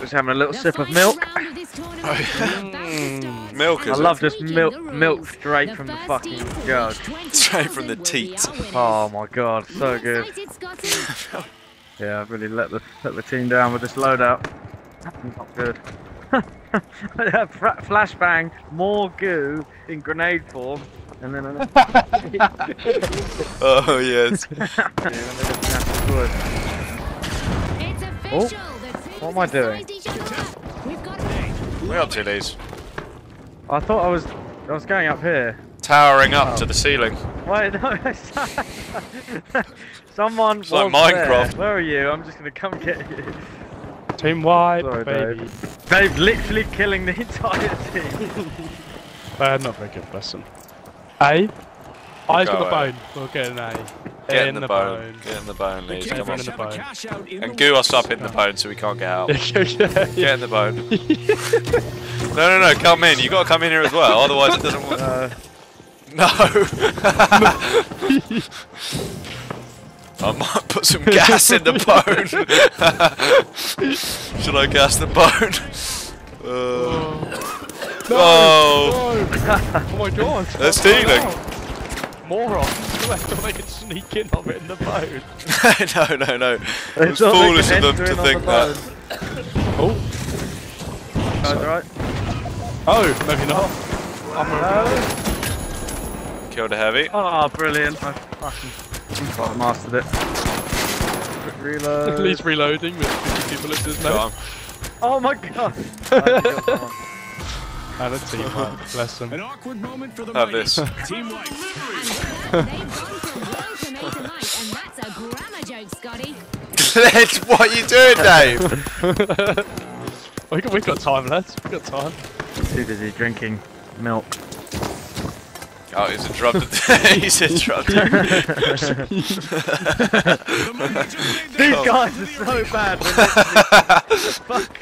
Just having a little sip of milk. Mm, milk I love it? just milk, milk straight from the fucking jug. Straight from the teat. Oh my god, so good. Yeah, I've really let the let the team down with this loadout. Not good. Flashbang, more goo in grenade form, and then an Oh yes. Oh, what am I doing? We're up to. I thought I was I was going up here. Towering up Oh. to the ceiling. Wait, no, someone It's like was there. Minecraft. Where are you? I'm just gonna come get you. Team wipe, Sorry, baby. Dave. Dave literally killing the entire team. Uh, not very good, bless them. A. I's got the Go bone. We'll get an A. Get in, the, bone. Get in the bone. Okay, Come on. in the bone. And goo us up in the bone so we can't get out. Get in the bone. no, no, no. Come in. You got to come in here as well. Otherwise, it doesn't work. Uh, No. I might put some gas in the bone. Should I gas the bone? Uh, No! oh, no. oh my god! They're stealing. Morons! I thought they could sneak in of it in the boat. no, no, no. It they was foolish of them to think the that. Oh! Guys, alright? Oh, maybe not. No. Killed a heavy. Oh, brilliant. I fucking oh, mastered it. Quick reload. He's reloading with 52 bullets in his Got mouth. Oh my god. I killed someone. And a team wipe. Bless them. An awkward moment for the Have mighty. this. Team wipe. what are you doing, Dave? we got, we got time, lads. We've got time. Too busy drinking milk. Oh, he's interrupted. he's interrupted. The mighty These the- guys are so bad. They're Fuck.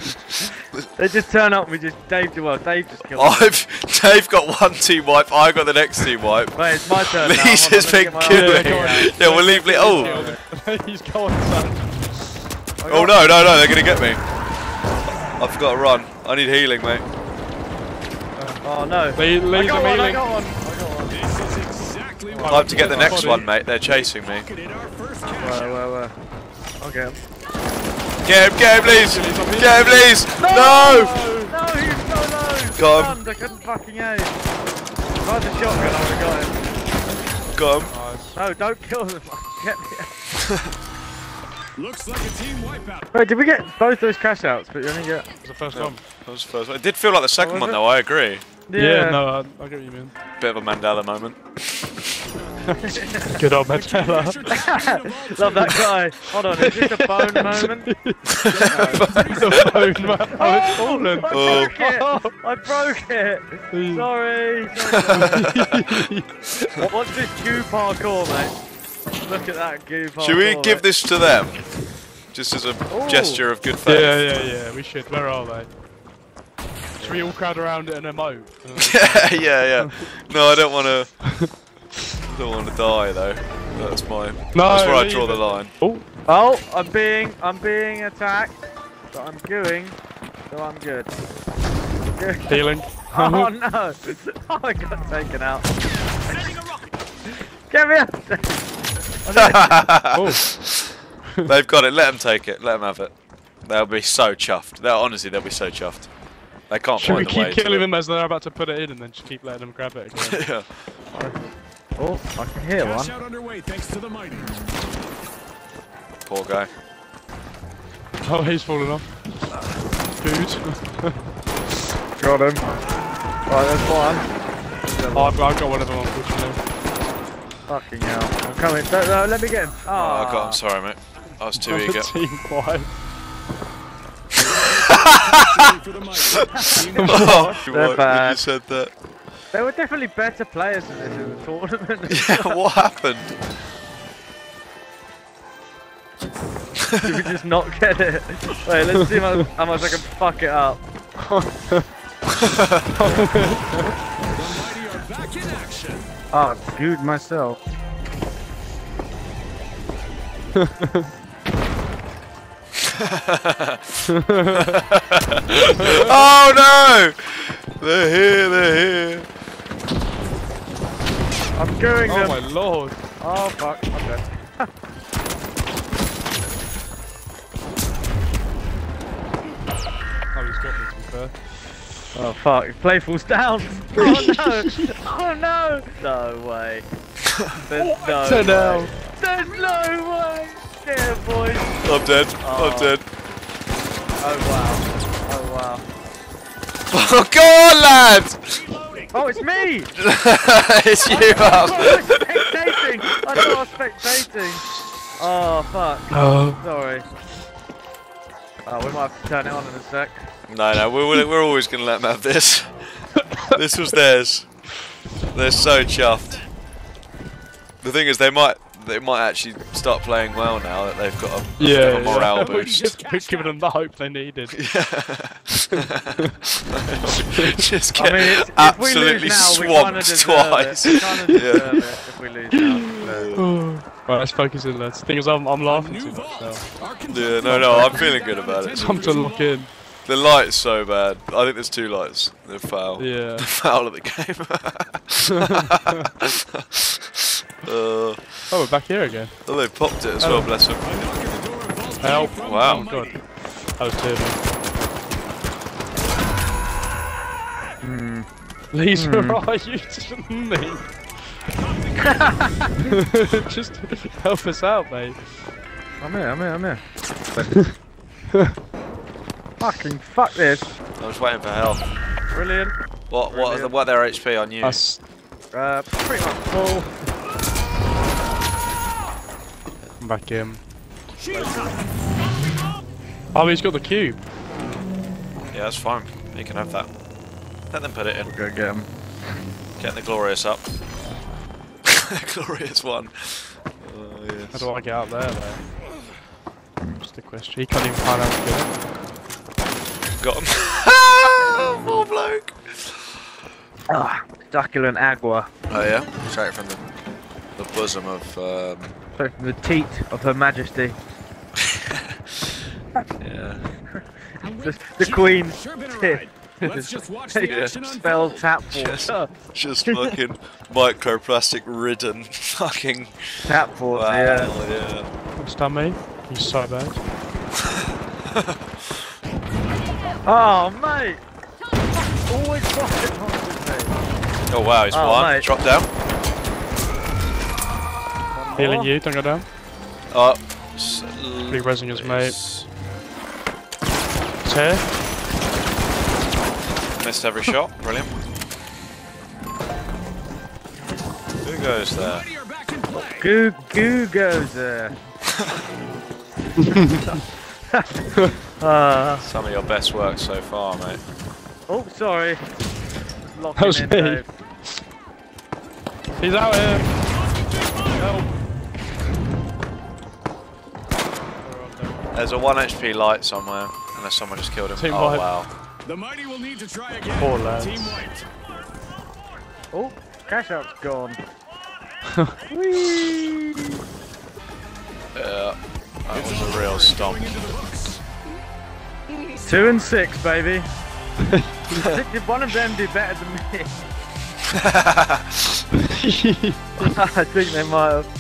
They just turn up. and We just Dave. Well, Dave just killed. I've Dave got one team wipe. I got the next team wipe. Wait, it's my turn now. Lee's Hold on, has been get killing. arm out. Yeah, we'll leave Lee. Oh, He's going, son. oh no, no, no! They're gonna get me. I've got to run. I need healing, mate. Oh no. Lee, I Lee's got one. I got one. I got one. This is exactly Time to get the next Body. one, mate. They're chasing me. pocketed our. Where, where, where? Okay. Get him, get him, please. Get him, Lees! No! No, he's so low. Got him. I couldn't fucking aim. If I had the shotgun, I would have got him. Got him. No, don't kill them. Get me. Looks like a team wipeout. Wait, did we get both those cash outs? But you only get. It's the first one. That was the first one. It did feel like the second oh, was one, it? though. I agree. Yeah, no, I, I get what you mean. Bit of a Mandela moment. Good old Mandela. Love that guy. Hold on, is this a bone moment? the phone, man. Oh, it's fallen. I Oh. broke it. I broke it. Sorry. sorry. What- What's this goo parkour, mate? Look at that goo parkour. Should we give mate. this to them? Just as a Ooh. gesture of good faith. Yeah, yeah, yeah, we should. Where are they? Should we all crowd around it and emote? yeah, yeah, yeah. No, I don't want to. Don't want to die though. That's my. No, that's where I draw the line. Oh, Oh, I'm being, I'm being attacked, but I'm gooing, so I'm good. Good. healing. Oh no! Oh, I got taken out. Get me out! Oh, They've got it. Let them take it. Let them have it. They'll be so chuffed. They'll honestly, they'll be so chuffed. They can't should we find a way keep killing them as they're about to put it in and then just keep letting them grab it again? yeah. Oh, I can hear Cash one. out underway thanks to the mighty. Poor guy. oh, he's falling off. Food. Got him. Right, there's one. oh, I've, I've got one of them, unfortunately. Fucking hell. I'm coming. No, no, let me get him. Oh, I got. Ah. I'm sorry, mate. I was too I'm eager. Team wipe. For the oh, what, you said that. There were definitely better players than this in the tournament. Yeah, what happened? Did we just not get it? Wait, let's see how, how much I can fuck it up. mighty are back in action. Oh, good myself. oh no! They're here, they're here. I'm going Oh them. my lord. Oh fuck. I'm dead. Oh, he's got me to be fair. Oh fuck. Playful's down. Oh no. Oh no. No way. There's no So way. now. There's no way. Yeah, boys. I'm dead, Oh. I'm dead. Oh wow. Oh wow. Oh, go on, lads! Oh, it's me! it's oh, you I up. was spectating! I thought I was spectating! Oh, fuck. Oh. Sorry. Oh, we might have to turn it on in a sec. No, no, we're, we're always going to let them have this. this was theirs. They're so chuffed. The thing is, they might they might actually start playing well now that they've got a, Yeah. a morale yeah. boost. Just giving them the hope they needed. Just I mean, it's, absolutely now, we kind of swamped deserve twice. it. We kind of deserve it if we lose now. right, let's focus in, lads. Thing is, I'm, I'm laughing too much now. Yeah, no, no, I'm feeling good about it. Time to lock in. The light's so bad. I think there's two lights. They're foul. Yeah. The foul of the game. Uh, Oh, we're back here again. oh, they popped it as well, bless them. Help. Wow. Oh god. That was terrible. Lisa, are you just me? just help us out, mate. I'm here, I'm here, I'm here. Fucking fuck this. I was waiting for help. Brilliant. What what are the, what are their HP on you? Us. Uh, pretty much full. Back in. Oh, he's got the cube. Yeah, that's fine. You can have that. Let them put it in. Go get him. Get the glorious up. glorious one. Oh, yes. How do I get out there, though? Just a question. He can't even find out to get. Got him. Poor bloke. Ah, succulent agua. Oh yeah, straight from the the bosom of um, So the teat of Her Majesty. yeah. The, the Queen's Sure been a Let's just watch the action Spell tap Yes. water. Just fucking microplastic ridden fucking Tap water, wow, yeah. yeah. What's that, mate? He's so bad. Oh, mate! Always fucking wrong with me. Oh wow, he's Oh, one. mate. Drop down. One Healing you, don't go down. Oh. Big resing his mate. Please. It's here. Missed every shot. Brilliant. Who goes there? Mighty are back in play. Goo, goo goes there. uh, Some of your best work so far, mate. oh, sorry. Locking That was in, me. Dave. He's out here. Help. There's a 1 HP light somewhere, unless someone just killed him. Team oh wipe. wow. The mighty will need to try again. Poor lads. Team white. Oh, cash out's gone. Whee! Yeah. That was a real stomp. Going into the books. Two and six, baby. Did one of them do better than me? I think they might have.